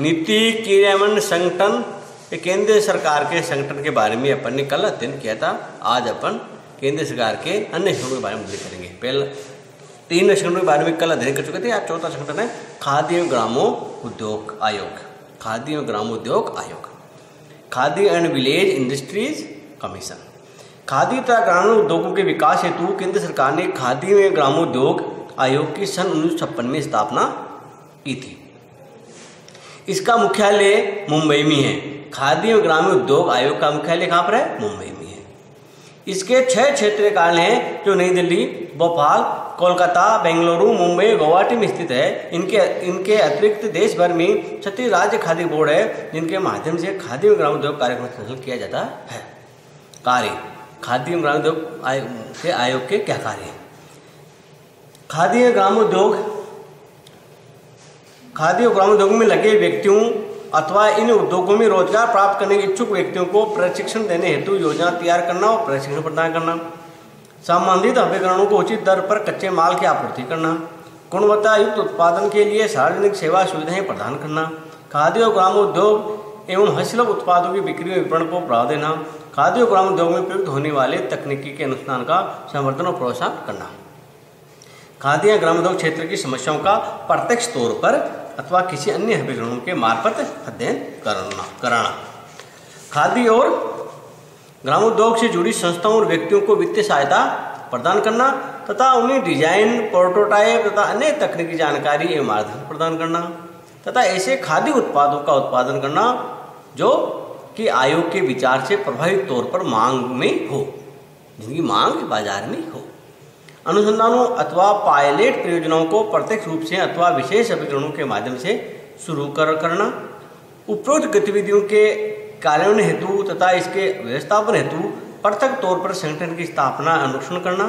नीति क्रियान्वयन संगठन केंद्र सरकार के संगठन के बारे में अपन ने कल अध्ययन किया था। आज अपन केंद्र सरकार के अन्य संगठनों के बारे में अध्ययन करेंगे। पहले, तीन संगठनों के बारे में कल अध्ययन कर चुके थे। आज चौथा संगठन है खाद्य एवं ग्रामो उद्योग आयोग। खाद्य एवं ग्रामोद्योग आयोग। खाद्य and village industries commission. Khadi तथा ग्रामीण उद्योगों के विकास हेतु केंद्र सरकार ने खादी एवं ग्रामोद्योग आयोग की सन उन्नीस सौ छप्पन में स्थापना की थी। इसका मुख्यालय मुंबई में है। खादी एवं ग्रामीण उद्योग आयोग का मुख्यालय कहाँ पर है? मुंबई में है। इसके छह क्षेत्रीय कार्यालय हैं, जो नई दिल्ली, भोपाल, कोलकाता, बेंगलुरु, मुंबई गुवाहाटी में स्थित है। इनके इनके अतिरिक्त देश भर में छत्तीस राज्य खादी बोर्ड है, जिनके माध्यम से खादी एवं ग्राम उद्योग कार्यक्रम संचालित किया जाता है। कार्य, खादी एवं ग्राम उद्योग आयोग के आयोग के क्या कार्य हैं? खादी एवं ग्राम उद्योग खादी और ग्राम उद्योग में लगे व्यक्तियों अथवा इन उद्योगों में रोज़गार प्राप्त करने के इच्छुक व्यक्तियों को प्रशिक्षण देने हेतु योजना तैयार करना और प्रशिक्षण प्रदान करना। संबंधित अभिकरणों को उचित दर पर कच्चे माल की आपूर्ति करना। गुणवत्ता युक्त उत्पादन के लिए सार्वजनिक सेवा सुविधाएँ प्रदान करना। खाद्य और ग्राम उद्योग एवं हस्तशिल्प उत्पादों की बिक्री और विपणन को बढ़ावा देना। खाद्य और ग्राम उद्योग में प्रयुक्त होने वाले तकनीकी के अनुष्ठान का समर्थन और प्रोत्साहन करना। खाद्य या ग्राम उद्योग क्षेत्र की समस्याओं का प्रत्यक्ष तौर पर अथवा किसी अन्य अभिकरणों के मार्फत अध्ययन करना, कराना। खादी और ग्रामोद्योग से जुड़ी संस्थाओं और व्यक्तियों को वित्तीय सहायता प्रदान करना तथा उन्हें डिज़ाइन, प्रोटोटाइप तथा अन्य तकनीकी जानकारी एवं मार्गदर्शन प्रदान करना तथा ऐसे खाद्य उत्पादों का उत्पादन करना जो कि आयोग के विचार से प्रभावित तौर पर मांग में हो, जिनकी मांग बाज़ार में हो। अनुसंधानों अथवा पायलट परियोजनाओं को प्रत्यक्ष रूप से अथवा विशेष अभिकरणों के माध्यम से शुरू कर करना, उपरोक्त गतिविधियों के कार्यान्वयन हेतु तथा इसके व्यवस्थापन हेतु पृथक तौर पर संगठन की स्थापना अनुष्ठान करना,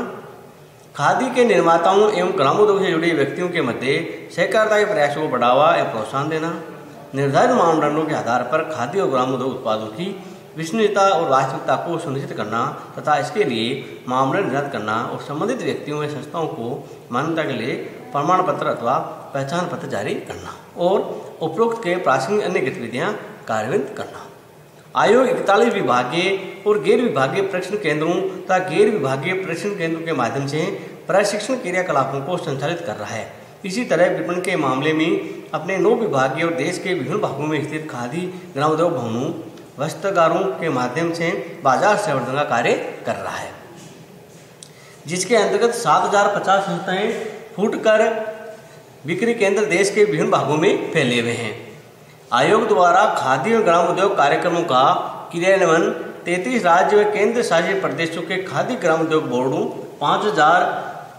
खादी के निर्माताओं एवं ग्रामोद्योग से जुड़े व्यक्तियों के मध्य सहकारिता के प्रयासों को बढ़ावा एवं प्रोत्साहन देना, निर्धारित मानदंडों के आधार पर खादी और ग्रामोद्योग उत्पादों की विश्वसनीयता और वास्तविकता को सुनिश्चित करना तथा इसके लिए मामले निर्धारित करना और संबंधित व्यक्तियों या संस्थाओं को मान्यता के लिए प्रमाण पत्र अथवा पहचान पत्र जारी करना और उपरोक्त के प्रासंगिक अन्य गतिविधियाँ कार्यान्वित करना। आयोग इकतालीस विभागीय और गैर विभागीय प्रशिक्षण केंद्रों तथा गैर विभागीय प्रशिक्षण केंद्रों के माध्यम से प्रशिक्षण क्रियाकलापों को संचालित कर रहा है। इसी तरह विपणन के मामले में अपने नौ विभागीय और देश के विभिन्न भागों में स्थित खादी, ग्रामोद्योग भवनों वस्त्रकारों के माध्यम से बाज़ार संवर्धन का कार्य कर रहा है। जिसके अंतर्गत सात हज़ार पचास संस्थाएँ फूट कर बिक्री केंद्र देश के विभिन्न भागों में फैले हुए हैं। आयोग द्वारा खादी और ग्राम उद्योग कार्यक्रमों का क्रियान्वयन तैतीस राज्य व केंद्र शासित प्रदेशों के खादी ग्राम उद्योग बोर्डों, पाँच हज़ार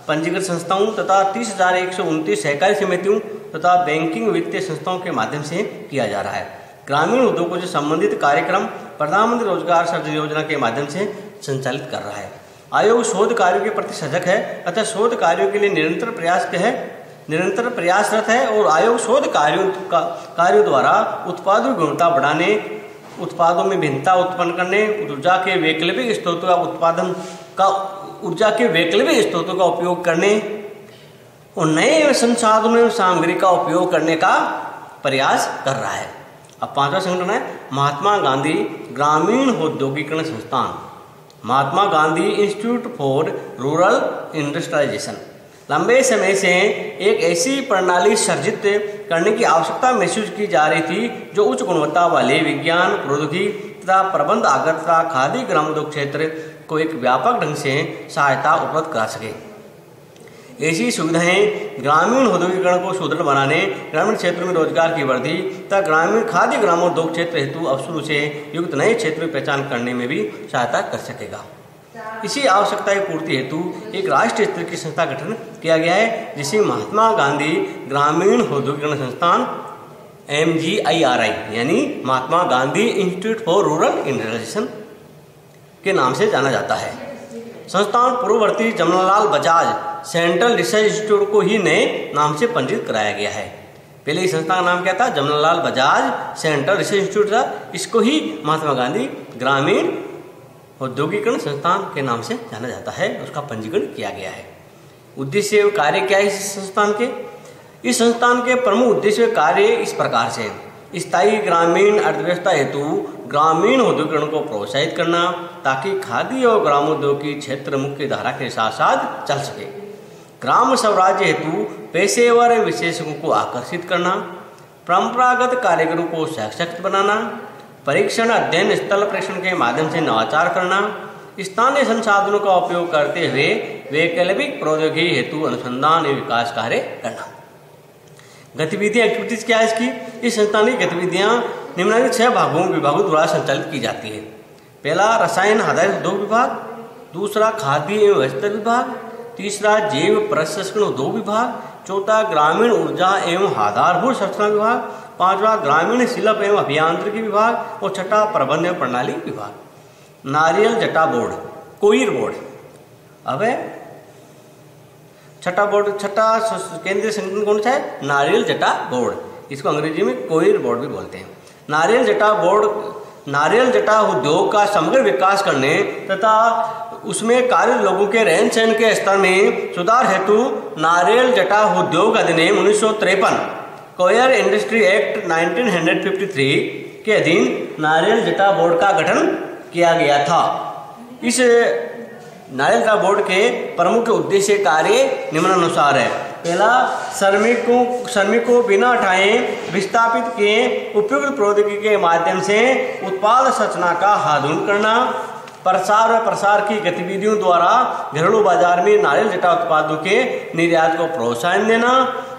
पंजीकृत संस्थाओं तथा तीस हज़ार एक सौ उनतीस सहकारी समितियों तथा बैंकिंग वित्तीय संस्थाओं के माध्यम से किया जा रहा है। ग्रामीण उद्योगों से संबंधित कार्यक्रम प्रधानमंत्री रोज़गार सृजन योजना के माध्यम से संचालित कर रहा है। आयोग शोध कार्यों के प्रति सजग है, अतः शोध कार्यों के लिए निरंतर प्रयास के है, निरंतर प्रयासरत है और आयोग शोध कार्यों का, कार्यों द्वारा उत्पादों की गुणवत्ता बढ़ाने, उत्पादों में भिन्नता उत्पन्न करने, ऊर्जा के वैकल्पिक स्रोतों का उत्पादन का, ऊर्जा के वैकल्पिक स्रोतों का उपयोग करने और नए संसाधनों सामग्री का उपयोग करने का प्रयास कर रहा है। अब पांचवा संगठन है महात्मा गांधी ग्रामीण औद्योगिकरण संस्थान। Mahatma Gandhi institute for rural industrialisation. लंबे समय से एक ऐसी प्रणाली सर्जित करने की आवश्यकता महसूस की जा रही थी, जो उच्च गुणवत्ता वाले विज्ञान, प्रौद्योगिकी तथा प्रबंध आगत तथा खादी ग्रामोद्योग क्षेत्र को एक व्यापक ढंग से सहायता उपलब्ध करा सके। ऐसी सुविधाएँ ग्रामीण औद्योगिकरण को सुदृढ़ बनाने, ग्रामीण क्षेत्रों में रोज़गार की वृद्धि तथा ग्रामीण खाद्य ग्रामोद्योग क्षेत्र हेतु अवसरों से युक्त नए क्षेत्र में पहचान करने में भी सहायता कर सकेगा। इसी आवश्यकता की पूर्ति हेतु एक राष्ट्रीय स्तर की संस्था गठन किया गया है, जिसे महात्मा गांधी ग्रामीण औद्योगिकरण संस्थान M G I R I, यानी Mahatma Gandhi institute for rural industrialisation के नाम से जाना जाता है। संस्थान पूर्ववर्ती Jamnalal Bajaj central research institute को ही नए नाम से पंजीकृत कराया गया है। पहले इस संस्था का नाम क्या था? Jamnalal Bajaj central research institute था। इसको ही महात्मा गांधी ग्रामीण औद्योगिकरण संस्थान के नाम से जाना जाता है उसका पंजीकरण किया गया है। उद्देश्य कार्य क्या है इस संस्थान के? इस संस्थान के प्रमुख उद्देश्य कार्य इस प्रकार से स्थायी ग्रामीण अर्थव्यवस्था हेतु ग्रामीण उद्योगीकरण को प्रोत्साहित करना, ताकि खादी और ग्रामोद्योग की क्षेत्र मुख्य धारा के साथ साथ चल सके। ग्राम स्वराज्य हेतु पेशेवर विशेषज्ञों को आकर्षित करना, परंपरागत कारीगरों को सशक्त बनाना, परीक्षण अध्ययन स्थल परीक्षण के माध्यम से नवाचार करना, स्थानीय संसाधनों का उपयोग करते हुए वैकल्पिक प्रौद्योगिकी हेतु अनुसंधान एवं विकास कार्य करना। गतिविधियाँ एक्टिविटीज़ क्या है इसकी? इस संस्थान की गतिविधियाँ निम्नलिखित छह भागों विभागों द्वारा संचालित की जाती है। पहला, रसायन आधारित उद्योग विभाग। दूसरा, खाद्य एवं वस्त्र विभाग। तीसरा, जैव प्रशिक्षण उद्योग विभाग। चौथा, ग्रामीण ऊर्जा एवं आधारभूत संरचना विभाग। पांचवा, ग्रामीण शिल्प एवं अभियांत्रिकी विभाग। और छठा, प्रबंध प्रणाली विभाग। नारियल जटा बोर्ड कोईर बोर्ड। अब छठा बोर्ड, छठा केंद्रीय संगठन कौन सा है? नारियल जटा बोर्ड। इसको अंग्रेज़ी में कोयर बोर्ड भी बोलते हैं। नारियल जटा बोर्ड, नारियल जटा उद्योग का समग्र विकास करने तथा उसमें कार्य लोगों के रहन सहन के स्तर में सुधार हेतु नारियल जटा उद्योग अधिनियम उन्नीस सौ तिरपन, कोयर इंडस्ट्री एक्ट 1953 के अधीन नारियल जटा बोर्ड का गठन किया गया था। इस का बोर्ड के प्रमुख उद्देश्य कार्य निम्नानुसार है। पहला, श्रमिकों श्रमिकों बिना हटाए विस्थापित के उपयुक्त प्रौद्योगिकी के माध्यम से उत्पाद संरचना का हादुन करना। प्रसार व प्रसार की गतिविधियों द्वारा घरेलू बाज़ार में नारियल जटा उत्पादों के निर्यात को प्रोत्साहन देना।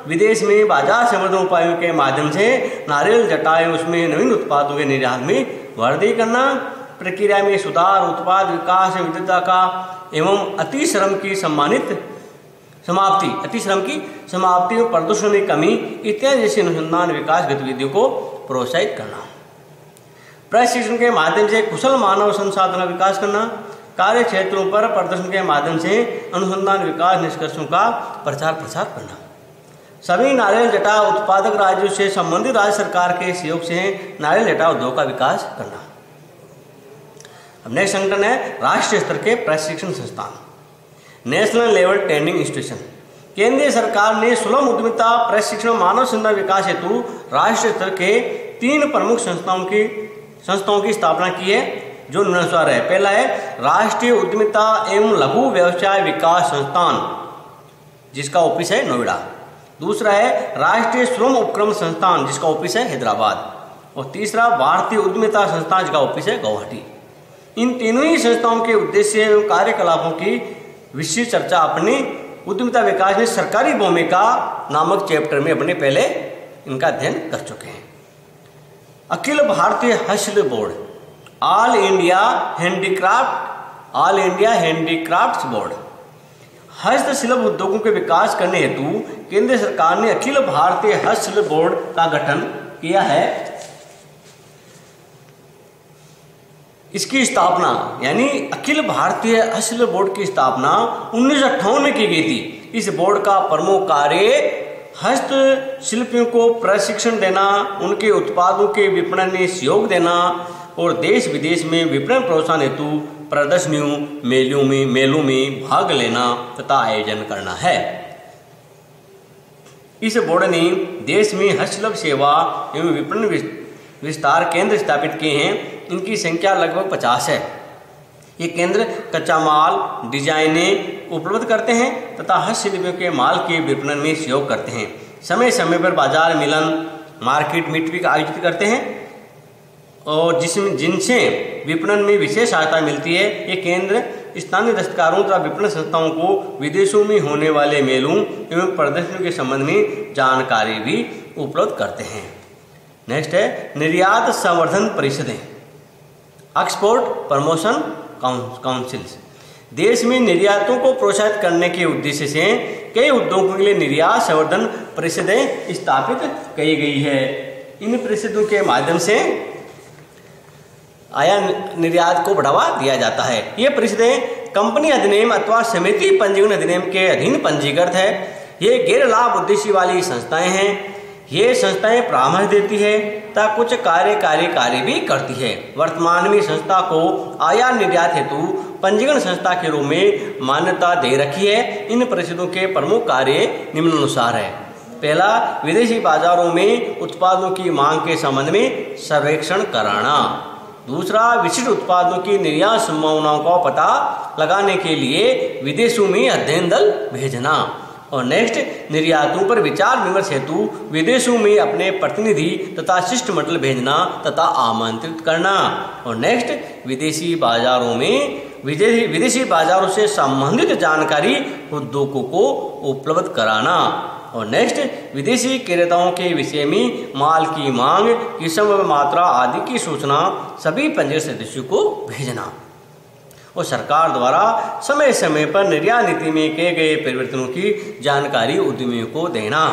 विदेश में बाज़ार संवर्धन उपायों के माध्यम से नारियल जटा उसमें नवीन उत्पादों के निर्यात में वृद्धि करना। प्रक्रिया में सुधार, उत्पाद विकास विविधता का एवं अति श्रम की सम्मानित समाप्ति अति श्रम की समाप्ति और प्रदूषण में कमी इत्यादि जैसे अनुसंधान विकास गतिविधियों को प्रोत्साहित करना। प्रशिक्षण के माध्यम से कुशल मानव संसाधन विकास करना, कार्य क्षेत्रों पर प्रदर्शन के माध्यम से अनुसंधान विकास निष्कर्षों का प्रचार प्रसार करना। सभी नारियल जटा उत्पादक राज्यों से संबंधित राज्य सरकार के सहयोग से नारियल जटा उद्योग का विकास करना। अब नेक्स्ट संगठन है राष्ट्रीय स्तर के प्रशिक्षण संस्थान। नेशनल लेवल ट्रेनिंग इंस्टीट्यूशन केंद्रीय सरकार ने सुलभ उद्यमिता, प्रशिक्षण, मानव संसाधन विकास हेतु राष्ट्रीय स्तर के तीन प्रमुख संस्थाओं की संस्थाओं की स्थापना की है, जो निम्नानुसार है। पहला है राष्ट्रीय उद्यमिता एवं लघु व्यवसाय विकास संस्थान, जिसका ऑफ़िस है नोएडा। दूसरा है राष्ट्रीय श्रम उपक्रम संस्थान, जिसका ऑफ़िस है हैदराबाद। और तीसरा, भारतीय उद्यमिता संस्थान, जिसका ऑफ़िस है गुवाहाटी। इन तीनों ही संस्थाओं के उद्देश्य एवं कार्यकलापों की विशेष चर्चा अपनी। उद्यमिता विकास में सरकारी भूमिका नामक चैप्टर में अपने पहले इनका अध्ययन कर चुके हैं। अखिल भारतीय हस्त board all India handicraft all India handicraft board हस्तशिल्प उद्योगों के विकास करने हेतु केंद्र सरकार ने अखिल भारतीय हस्तशिल्प बोर्ड का गठन किया है। इसकी स्थापना, यानी अखिल भारतीय हस्तशिल्प बोर्ड की स्थापना उन्नीस सौ अट्ठावन में की गई थी। इस बोर्ड का प्रमुख कार्य हस्तशिल्पियों को प्रशिक्षण देना, उनके उत्पादों के विपणन में सहयोग देना और देश विदेश में विपणन प्रोत्साहन हेतु प्रदर्शनियों, मेलों में मेलों में भाग लेना तथा आयोजन करना है। इस बोर्ड ने देश में हस्तशिल्प सेवा एवं विपणन विस्तार केंद्र स्थापित किए हैं। इनकी संख्या लगभग पचास है। ये केंद्र कच्चा माल, डिजाइनें उपलब्ध करते हैं तथा हस्तशिल्पियों के माल के विपणन में सहयोग करते हैं। समय समय पर बाज़ार मिलन, मार्केट मीट भी आयोजित करते हैं और जिसमें जिनसे विपणन में विशेष सहायता मिलती है, ये केंद्र स्थानीय दस्तकारों तथा विपणन संस्थाओं को विदेशों में होने वाले मेलों एवं प्रदर्शनियों के संबंध में जानकारी भी उपलब्ध करते हैं। नेक्स्ट है, निर्यात संवर्धन परिषदें। एक्सपोर्ट प्रमोशन काउंसिल्स देश में निर्यातों को प्रोत्साहित करने के उद्देश्य से कई उद्योगों के लिए निर्यात संवर्धन परिषदें स्थापित की गई है। इन परिषदों के माध्यम से आया निर्यात को बढ़ावा दिया जाता है। ये परिषदें कंपनी अधिनियम अथवा समिति पंजीकरण अधिनियम के अधीन पंजीकृत है। ये गैर लाभ उद्देश्य वाली संस्थाएँ हैं। ये संस्थाएँ परामर्श देती है, तथा कुछ कार्यकारी कार्य भी करती है। वर्तमान में संस्था को आयात निर्यात हेतु पंजीकरण संस्था के रूप में मान्यता दे रखी है। इन परिषदों के प्रमुख कार्य निम्नानुसार है। पहला, विदेशी बाजारों में उत्पादों की मांग के संबंध में सर्वेक्षण कराना। दूसरा, विशिष्ट उत्पादों की निर्यात संभावनाओं का पता लगाने के लिए विदेशों में अध्ययन दल भेजना। और नेक्स्ट, निर्यातों पर विचार विमर्श हेतु विदेशों में अपने प्रतिनिधि तथा शिष्टमंडल भेजना तथा आमंत्रित करना। और नेक्स्ट, विदेशी बाजारों में विदेशी विदेशी बाजारों से संबंधित जानकारी उद्योगों को उपलब्ध कराना। और नेक्स्ट, विदेशी क्रेताओं के विषय में माल की मांग, किस्म व मात्रा आदि की सूचना सभी पंजीकृत सदस्यों को भेजना। और सरकार द्वारा समय समय पर निर्यात नीति में किए गए परिवर्तनों की जानकारी उद्यमियों को देना।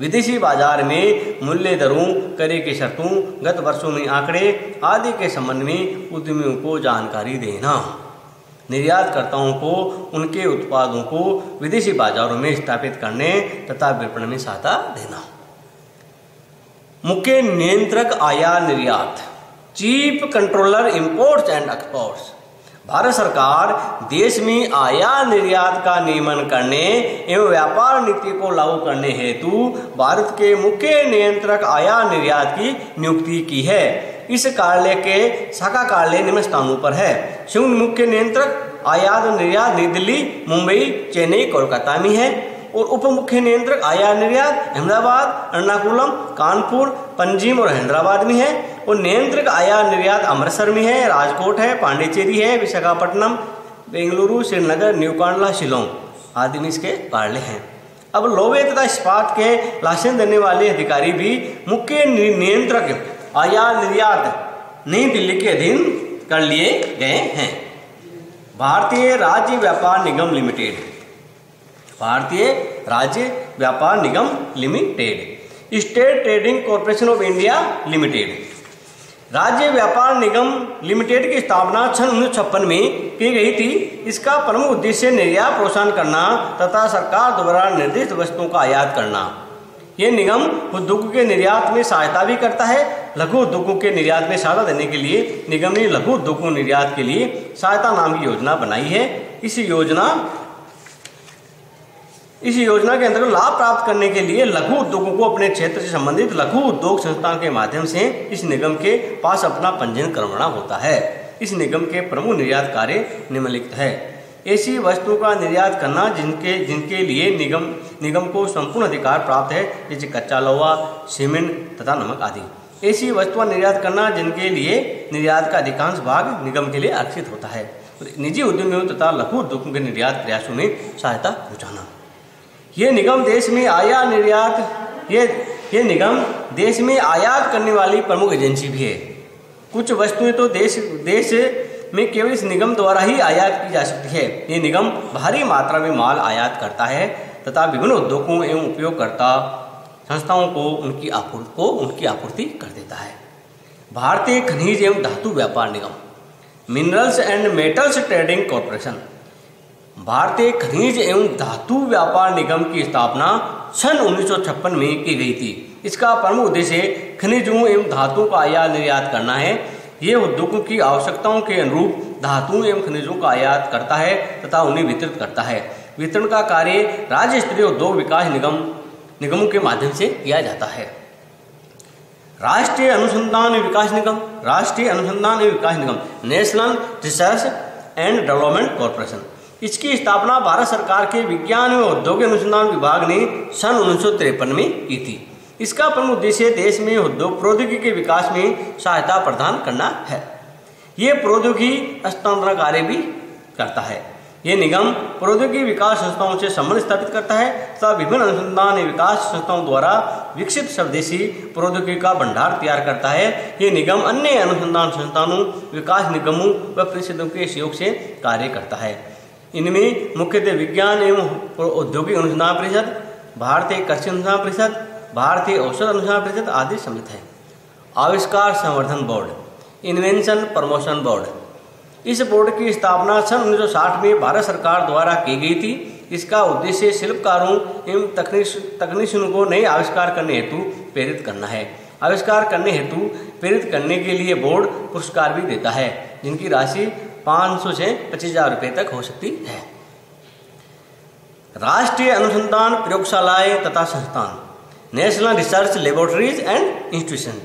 विदेशी बाज़ार में मूल्य दरों, करे की शर्तों, गत वर्षों में आंकड़े आदि के संबंध में उद्यमियों को जानकारी देना। निर्यातकर्ताओं को, उनके उत्पादों को विदेशी बाजारों में स्थापित करने तथा विपणन में सहायता देना। मुख्य नियंत्रक आयात निर्यात, chief controller imports and exports. Bharat सरकार देश में आयात निर्यात का नियमन करने एवं व्यापार नीति को लागू करने हेतु भारत के मुख्य नियंत्रक आयात निर्यात की नियुक्ति की है। इस कार्यालय के शाखा कार्यालय निम्न स्थानों पर है। मुख्य नियंत्रक आयात निर्यात नई दिल्ली, मुंबई, चेन्नई, कोलकाता में है। और उप मुख्य नियंत्रक आयात निर्यात, अहमदाबाद, एर्नाकुलम, कानपुर पंजीम और हैदराबाद में है। और नियंत्रक आयात निर्यात अमृतसर में है, राजकोट है, पांडिचेरी है, विशाखापट्टनम, बेंगलुरु, श्रीनगर, न्यू कांडला शिलोंग आदि में इसके कार्यालय हैं। अब लोवे तथा इस्पात के लाइसेंस देने वाले अधिकारी भी मुख्य नियंत्रक आयात निर्यात नई दिल्ली के अधीन कर लिए गए हैं। भारतीय राज्य व्यापार निगम लिमिटेड भारतीय राज्य व्यापार निगम limited, state trading corporation of India limited. राज्य व्यापार निगम लिमिटेड की स्थापना सन उन्नीस में की गई थी। इसका प्रमुख उद्देश्य निर्यात प्रोत्साहन करना तथा सरकार द्वारा निर्दिष्ट वस्तुओं का आयात करना। ये निगम उद्योगों के निर्यात में सहायता भी करता है। लघु उद्योगों के निर्यात में सहायता देने के लिए निगम ने लघु उद्योगों निर्यात के लिए सहायता नाम की योजना बनाई है। इस योजना इस योजना के अंतर्गत लाभ प्राप्त करने के लिए लघु उद्योगों को अपने क्षेत्र से संबंधित लघु उद्योग संस्थान के माध्यम से इस निगम के पास अपना पंजीयन करवाना होता है। इस निगम के प्रमुख निर्यात कार्य निम्नलिखित है। ऐसी वस्तुओं का निर्यात करना जिनके जिनके लिए निगम निगम को संपूर्ण अधिकार प्राप्त है, जैसे कच्चा लोहा, सीमेंट तथा नमक आदि। ऐसी वस्तुओं निर्यात करना जिनके लिए निर्यात का अधिकांश भाग निगम के लिए आरक्षित होता है। निजी उद्यमियों तथा लघु उद्योगों के निर्यात प्रयासों में सहायता पहुँचाना। ये निगम देश में आयात निर्यात, ये ये निगम देश में आयात करने वाली प्रमुख एजेंसी भी है। कुछ वस्तुएँ तो देश देश में केवल इस निगम द्वारा ही आयात की जा सकती है। ये निगम भारी मात्रा में माल आयात करता है तथा विभिन्न उद्योगों एवं उपयोगकर्ता संस्थाओं को उनकी आपूर्ति को उनकी आपूर्ति कर देता है। भारतीय खनिज एवं धातु व्यापार निगम, minerals and metals trading corporation भारतीय खनिज एवं धातु व्यापार निगम की स्थापना सन उन्नीस सौ छप्पन में की गई थी। इसका प्रमुख उद्देश्य खनिजों एवं धातुओं का आयात निर्यात करना है। ये उद्योगों की आवश्यकताओं के अनुरूप धातुओं एवं खनिजों का आयात करता है तथा उन्हें वितरित करता है। वितरण का कार्य राज्य स्तरीय उद्योग विकास निगम, निगमों के माध्यम से किया जाता है। राष्ट्रीय अनुसंधान विकास निगम, राष्ट्रीय अनुसंधान एवं विकास निगम, national research and development corporation. इसकी स्थापना भारत सरकार के विज्ञान एवं औद्योगिक अनुसंधान विभाग ने सन उन्नीस सौ तिरपन में की थी। इसका प्रमुख उद्देश्य देश में उद्योग प्रौद्योगिकी के विकास में सहायता प्रदान करना है। ये प्रौद्योगिकी हस्तांतरण कार्य भी करता है। ये निगम प्रौद्योगिकी विकास संस्थाओं से संबंध स्थापित करता है तथा विभिन्न अनुसंधान विकास संस्थाओं द्वारा विकसित स्वदेशी प्रौद्योगिकी का भंडार तैयार करता है। ये निगम अन्य अनुसंधान संस्थानों, विकास निगमों व परिषदों के सहयोग से कार्य करता है। इनमें मुख्यतः विज्ञान एवं औद्योगिक अनुसंधान परिषद, भारतीय कृषि अनुसंधान परिषद, भारतीय औषध अनुसंधान परिषद आदि सम्मिलित है। आविष्कार संवर्धन बोर्ड, इन्वेंशन प्रमोशन बोर्ड। इस बोर्ड की स्थापना सन 1960 में भारत सरकार द्वारा की गई थी। इसका उद्देश्य शिल्पकारों एवं तकनीशियनों को नए आविष्कार करने हेतु प्रेरित करना है। आविष्कार करने हेतु प्रेरित करने के लिए बोर्ड पुरस्कार भी देता है, जिनकी राशि पाँच सौ से पच्चीस हज़ार रुपये तक हो सकती है। राष्ट्रीय अनुसंधान प्रयोगशालाएँ तथा संस्थान national research laboratories and institution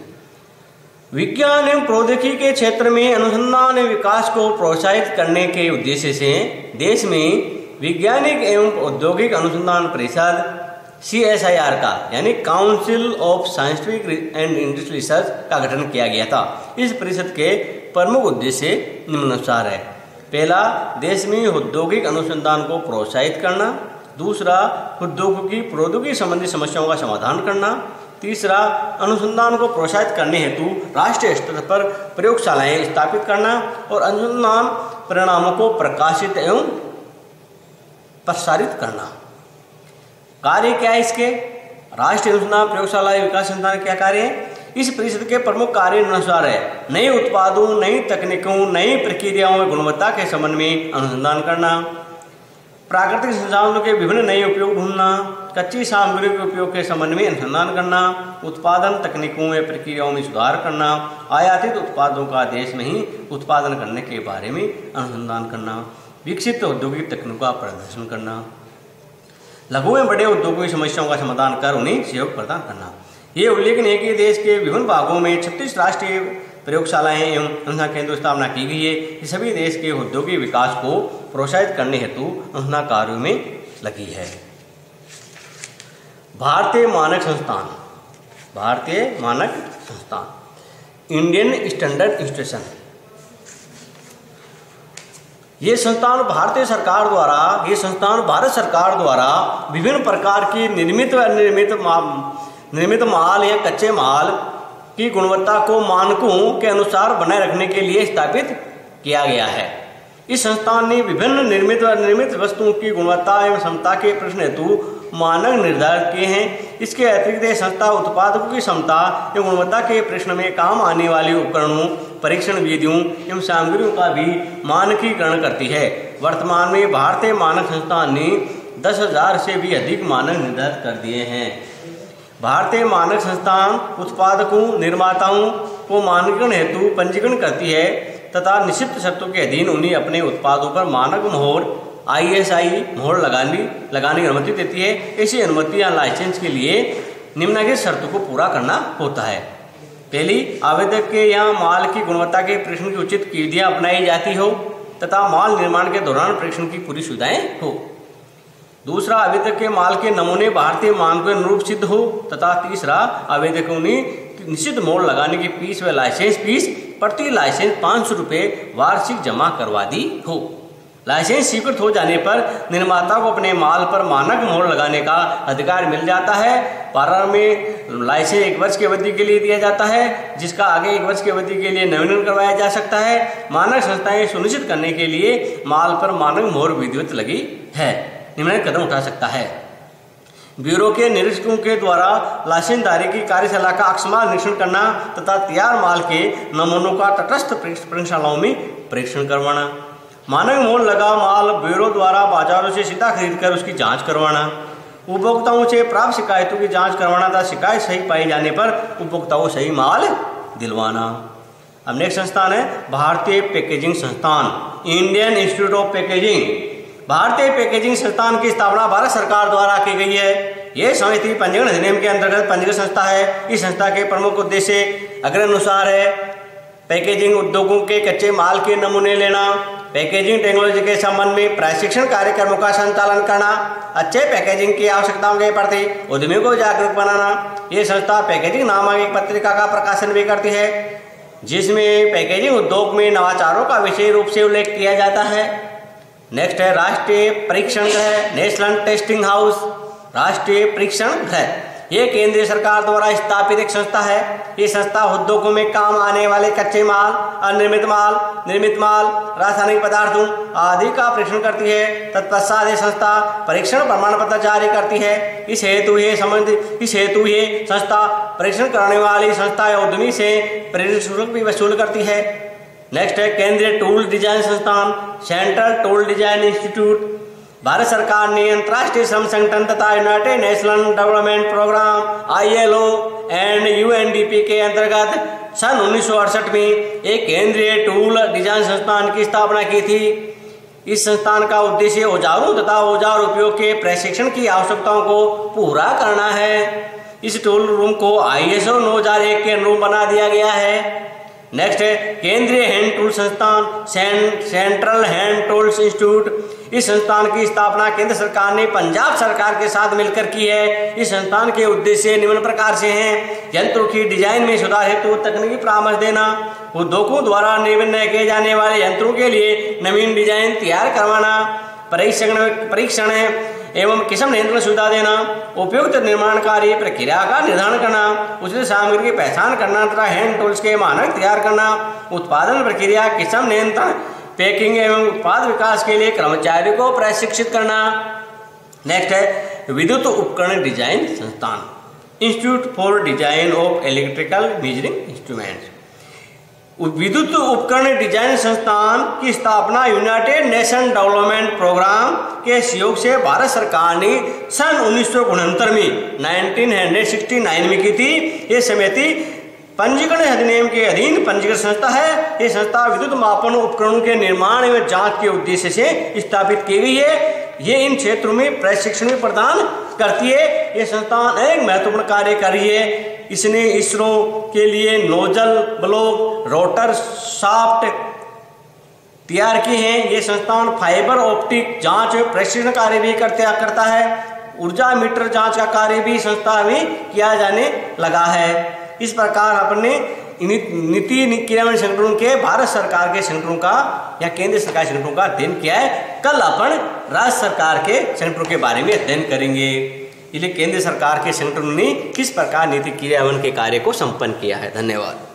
विज्ञान एवं प्रौद्योगिकी के क्षेत्र में अनुसंधान एवं विकास को प्रोत्साहित करने के उद्देश्य से देश में वैज्ञानिक एवं औद्योगिक अनुसंधान परिषद सी एस आई आर का, यानी council of scientific and industrial research का गठन किया गया था। इस परिषद के प्रमुख उद्देश्य निम्नानुसार है। पहला, देश में औद्योगिक अनुसंधान को प्रोत्साहित करना। दूसरा उद्योग की प्रौद्योगिकी संबंधी समस्याओं का समाधान करना। तीसरा, अनुसंधान को प्रोत्साहित करने हेतु राष्ट्रीय स्तर पर प्रयोगशालाएँ स्थापित करना और अनुसंधान परिणामों को प्रकाशित एवं प्रसारित करना। कार्य क्या है इसके? राष्ट्रीय अनुसंधान प्रयोगशाला विकास संस्थान क्या कार्य है? इस परिषद के प्रमुख कार्य अनुसार है। नए उत्पादों, नई तकनीकों, नई प्रक्रियाओं में गुणवत्ता के संबंध में अनुसंधान करना, प्राकृतिक संसाधनों के विभिन्न नए उपयोग ढूंढना, कच्ची सामग्री के उपयोग के संबंध में अनुसंधान करना, उत्पादन तकनीकों में प्रक्रियाओं में सुधार करना, आयातित उत्पादों का देश में ही उत्पादन करने के बारे में अनुसंधान करना, विकसित औद्योगिक तकनीकों का प्रदर्शन करना, लघु एवं बड़े उद्योगों की समस्याओं का समाधान कर उन्हें सहयोग प्रदान करना। ये उल्लेखनीय कि देश के विभिन्न भागों में छत्तीस राष्ट्रीय प्रयोगशालाएँ एवं अनुसंधान केंद्र स्थापना की गई है। ये सभी देश के औद्योगिक विकास को प्रोत्साहित करने हेतु अनुसंधान कार्यों में लगी है। भारतीय मानक संस्थान, भारतीय मानक संस्थान, इंडियन स्टैंडर्ड इंस्टीट्यूशन। ये संस्थान भारतीय सरकार द्वारा, ये संस्थान भारत सरकार द्वारा विभिन्न प्रकार की निर्मित व निर्मित निर्मित माल या कच्चे माल की गुणवत्ता को मानकों के अनुसार बनाए रखने के लिए स्थापित किया गया है। इस संस्थान ने विभिन्न निर्मित व निर्मित वस्तुओं की गुणवत्ता एवं क्षमता के प्रश्न हेतु मानक निर्धारित किए हैं। इसके अतिरिक्त संस्था उत्पादकों की क्षमता एवं गुणवत्ता के प्रश्न में काम आने वाले उपकरणों, परीक्षण विधियों एवं सामग्रियों का भी मानकीकरण करती है। वर्तमान में भारतीय मानक संस्थान ने दस हज़ार से भी अधिक मानक निर्धारित कर दिए हैं। भारतीय मानक संस्थान उत्पादकों, निर्माताओं को मानकीकरण हेतु पंजीकरण करती है तथा निश्चित शर्तों के अधीन उन्हें अपने उत्पादों पर मानक मोहर आईएसआई मोहर लगानी, लगाने की अनुमति देती है। ऐसी अनुमति या लाइसेंस के लिए निम्नलिखित शर्तों को पूरा करना होता है। पहली, आवेदक के यहाँ माल की गुणवत्ता के परीक्षण की उचित विधियाँ अपनाई जाती हो तथा माल निर्माण के दौरान परीक्षण की पूरी सुविधाएँ हो। दूसरा आवेदक के माल के नमूने भारतीय मानकों के अनुरूप सिद्ध हो, तथा तीसरा आवेदकों ने निश्चित मोड़ लगाने की फ़ीस व लाइसेंस फ़ीस प्रति लाइसेंस पाँच सौ रुपये वार्षिक जमा करवा दी हो। लाइसेंस स्वीकृत हो जाने पर निर्माता को अपने माल पर मानक मोड़ लगाने का अधिकार मिल जाता है। प्रारंभ में लाइसेंस एक वर्ष की अवधि के लिए दिया जाता है, जिसका आगे एक वर्ष की अवधि के लिए नवीनीकरण करवाया जा सकता है। मानक संस्थाएँ सुनिश्चित करने के लिए माल पर मानक मोहर विधिवत लगी है। निम्न कदम उठा सकता है। ब्यूरो के निरीक्षकों के द्वारा लाइसेंसदारी की कार्यशाला का अक्षमाल निरीक्षण करना तथा तैयार माल के नमूनों का तटस्थ प्रयोगशालाओं में परीक्षण करवाना। मानक मोल लगा माल ब्यूरो द्वारा बाजारों से सीधा खरीद कर उसकी जाँच करवाना। उपभोक्ताओं से प्राप्त शिकायतों की जाँच करवाना तथा शिकायत सही पाई जाने पर उपभोक्ताओं सही माल दिलवाना। अब नेक्स्ट संस्थान है, भारतीय पैकेजिंग संस्थान इंडियन इंस्टीट्यूट ऑफ़ पैकेजिंग भारतीय पैकेजिंग संस्थान की स्थापना भारत सरकार द्वारा की गई है। यह समिति पंजीकरण अधिनियम के अंतर्गत पंजीकृत संस्था है। इस संस्था के प्रमुख उद्देश्य अग्र अनुसार है पैकेजिंग उद्योगों के कच्चे माल के नमूने लेना पैकेजिंग टेक्नोलॉजी के संबंध में प्रशिक्षण कार्यक्रमों का संचालन करना, अच्छे पैकेजिंग की आवश्यकताओं के प्रति उद्यमियों को जागरूक बनाना। ये संस्था पैकेजिंग नामक एक पत्रिका का प्रकाशन भी करती है, जिसमें पैकेजिंग उद्योग में नवाचारों का विशेष रूप से उल्लेख किया जाता है। नेक्स्ट है राष्ट्रीय परीक्षण गृह नेशनल टेस्टिंग हाउस राष्ट्रीय परीक्षण गृह ये केंद्रीय सरकार द्वारा स्थापित एक संस्था है। ये संस्था उद्योगों में काम आने वाले कच्चे माल, अनिर्मित माल, निर्मित माल, रासायनिक पदार्थों आदि का परीक्षण करती है। तत्पश्चात ये संस्था परीक्षण प्रमाण पत्र जारी करती है। इस हेतु ये संबंध, इस हेतु ये संस्था परीक्षण करने वाली संस्था या उद्यमी से प्रेरित शुल्क भी वसूल करती है। नेक्स्ट है, केंद्रीय टूल डिज़ाइन संस्थान central tool design institute Bharat सरकार ने अंतर्राष्ट्रीय श्रम संगठन तथा united national development programme ILO and UNDP के अंतर्गत सन उन्नीस सौ अड़सठ में एक केंद्रीय टूल डिज़ाइन संस्थान की स्थापना की थी। इस संस्थान का उद्देश्य औजारों तथा औज़ार उपयोग के प्रशिक्षण की आवश्यकताओं को पूरा करना है। इस टूल रूम को आई एस के अनुरूप बना दिया गया है। नेक्स्ट है केंद्रीय हैंड टूल संस्थान सें, सेंट्रल हैंड टूल्स इंस्टीट्यूट इस संस्थान की स्थापना केंद्र सरकार ने पंजाब सरकार के साथ मिलकर की है। इस संस्थान के उद्देश्य निम्न प्रकार से हैं। यंत्रों की डिज़ाइन में सुधार हेतु तकनीकी परामर्श देना उद्योगों द्वारा निर्णय किए जाने वाले यंत्रों के लिए नवीन डिज़ाइन तैयार करवाना परीक्षण परीक्षण एवं किसम नियंत्रण सुविधा देना, उपयुक्त निर्माण कार्य प्रक्रिया का निर्धारण करना, उचित सामग्री की पहचान करना तथा हैंड टूल्स के मानक तैयार करना, उत्पादन प्रक्रिया, किसम नियंत्रण पैकिंग एवं उत्पाद विकास के लिए कर्मचारियों को प्रशिक्षित करना। नेक्स्ट है, विद्युत उपकरण डिज़ाइन संस्थान। Institute for design of electrical measuring instruments विद्युत उपकरण डिज़ाइन संस्थान की स्थापना यूनाइटेड नेशन डेवलपमेंट प्रोग्राम के सहयोग से भारत सरकार ने सन उन्नीस में 1969 में की थी। ये समिति पंजीकरण अधिनियम के अधीन पंजीकृत संस्था है। ये संस्था विद्युत मापन उपकरणों के निर्माण एवं जाँच के उद्देश्य से स्थापित की गई है। ये इन क्षेत्रों में प्रशिक्षण भी प्रदान करती है। ये संस्थान एक महत्वपूर्ण कार्य कर रही है। इसने इसरो के लिए नोजल ब्लॉक, रोटर साफ्ट तैयार किए हैं। ये संस्थान फाइबर ऑप्टिक जाँच प्रशिक्षण कार्य भी करते, करता है। ऊर्जा मीटर जाँच का कार्य भी संस्था में किया जाने लगा है। इस प्रकार अपने नीति क्रियान्वयन संगठनों के, भारत सरकार के संगठनों का या केंद्र सरकार संगठनों का अध्ययन किया है। कल अपन राज्य सरकार के संगठनों के बारे में अध्ययन करेंगे। इसलिए केंद्र सरकार के संगठनों ने किस प्रकार नीति क्रियान्वयन के कार्य को संपन्न किया है। धन्यवाद।